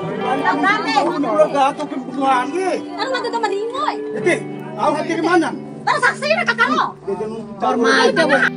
Ang dami! Ang gato kang bukuhan eh! Ano nagagamalin mo eh? Iti, ako hati ka manan! Para saksi na kakaro! Normal